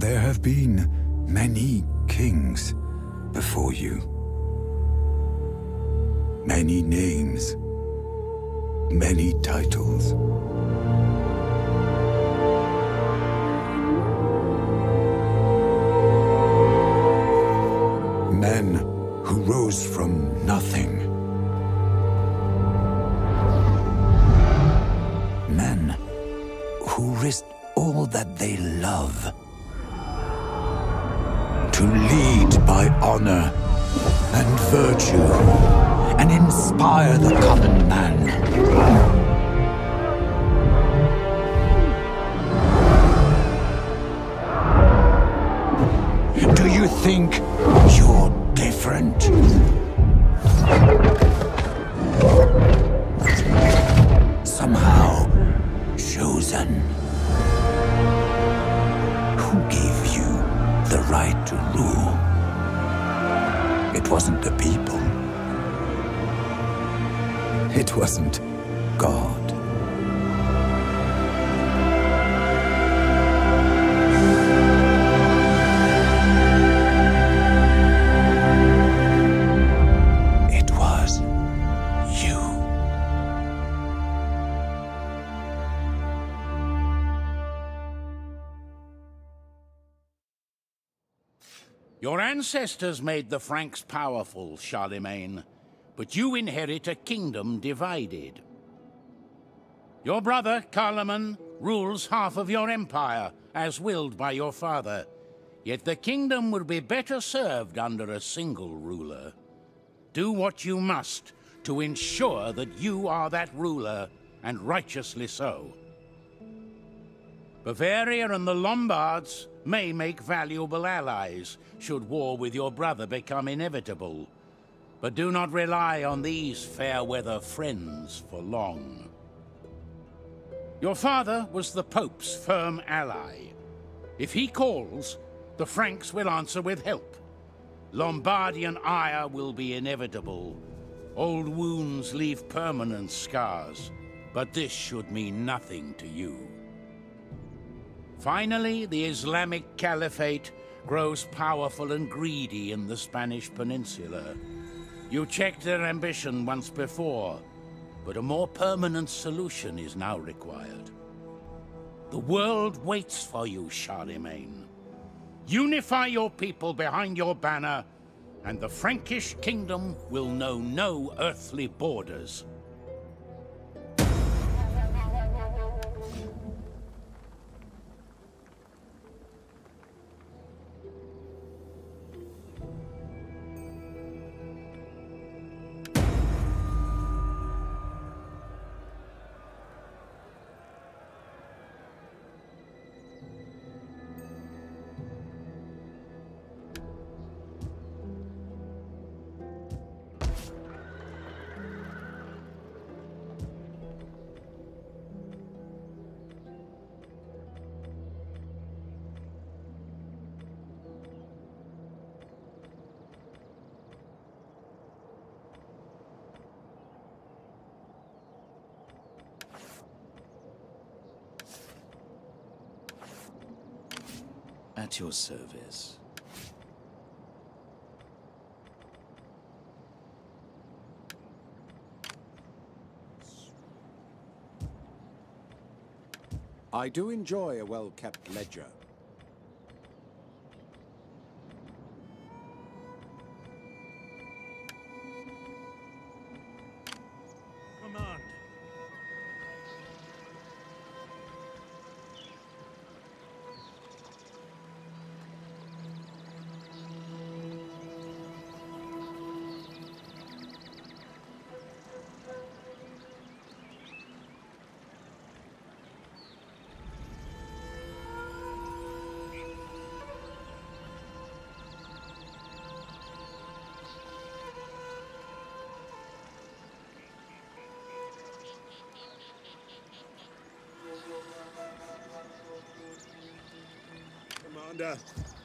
There have been many kings before you. Many names. Many titles. Men who rose from nothing. Men who risked all that they love to lead by honor and virtue and inspire the common man. Do you think you're different? Wasn't God. It was you. Your ancestors made the Franks powerful, Charlemagne, but you inherit a kingdom divided. Your brother, Carloman, rules half of your empire, as willed by your father. Yet the kingdom would be better served under a single ruler. Do what you must to ensure that you are that ruler, and righteously so. Bavaria and the Lombards may make valuable allies should war with your brother become inevitable. But do not rely on these fair weather friends for long. Your father was the Pope's firm ally. If he calls, the Franks will answer with help. Lombardian ire will be inevitable. Old wounds leave permanent scars, but this should mean nothing to you. Finally, the Islamic Caliphate grows powerful and greedy in the Spanish Peninsula. You checked their ambition once before, but a more permanent solution is now required. The world waits for you, Charlemagne. Unify your people behind your banner, and the Frankish kingdom will know no earthly borders. At your service. I do enjoy a well-kept ledger. Commander.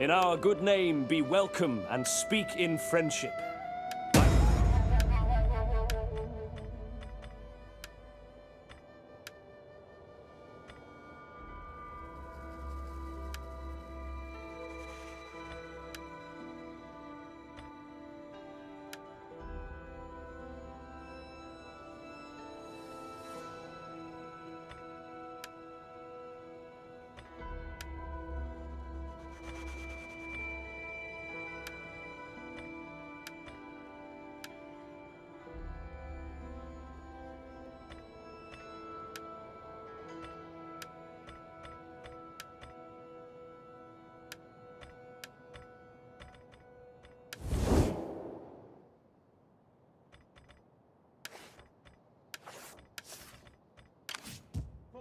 In our good name, be welcome and speak in friendship.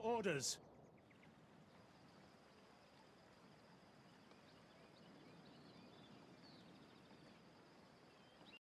Orders.